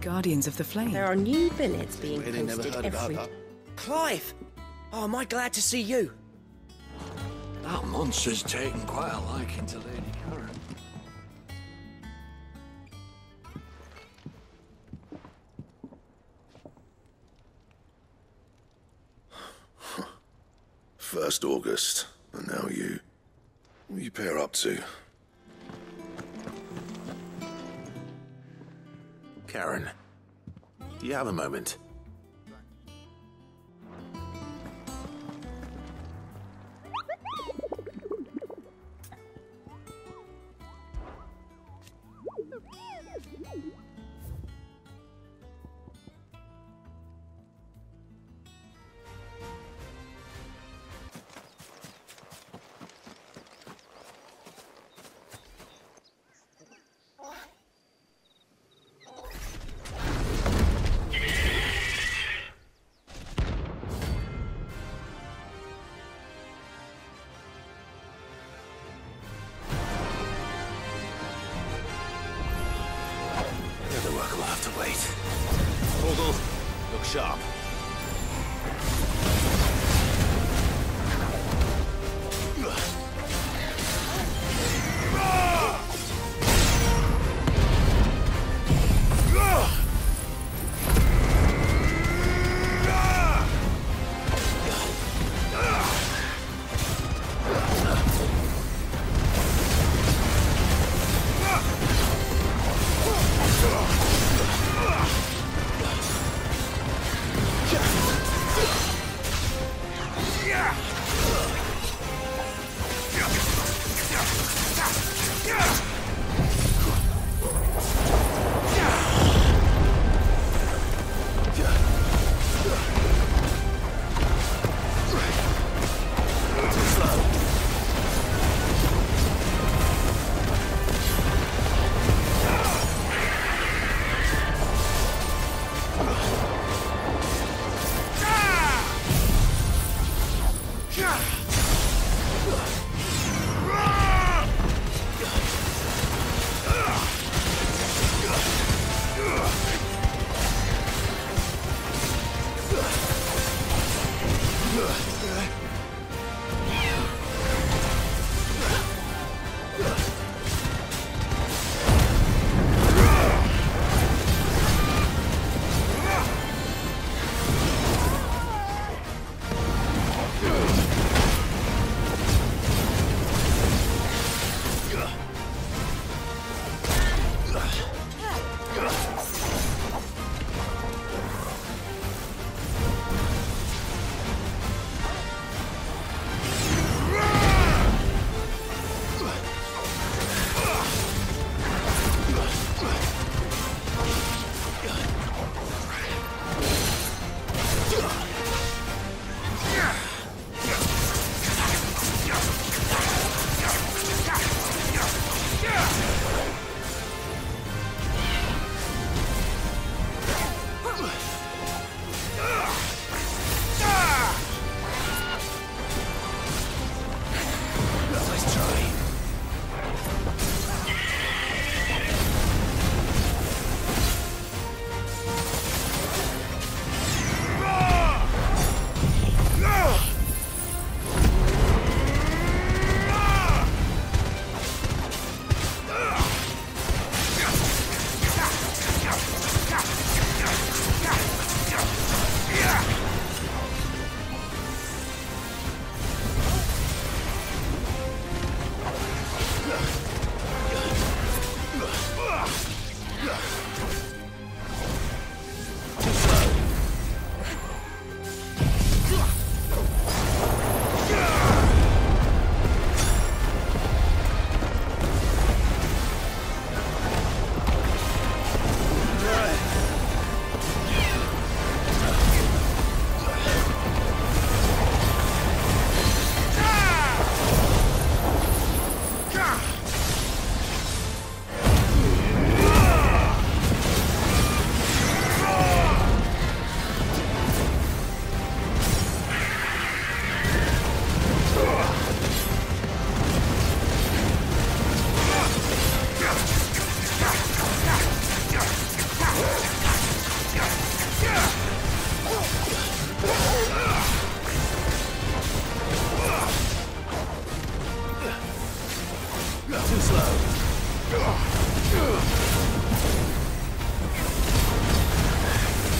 Guardians of the Flame. There are new billets being Really never posted heard about every... that. Clive! Oh, am I glad to see you? That monster's taken quite a liking to Lady Karen. First August, and now you. What you pair up to? Karen, do you have a moment? Have to wait. Vogel, look sharp.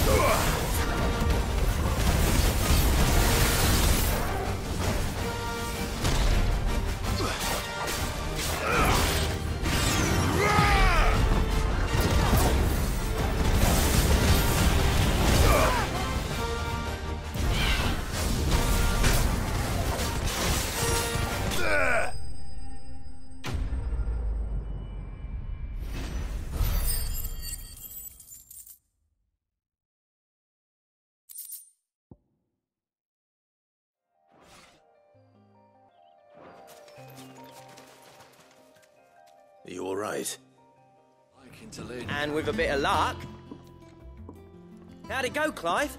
Ugh! Right. Liking to Lady. And with a bit of luck. How'd it go, Clive?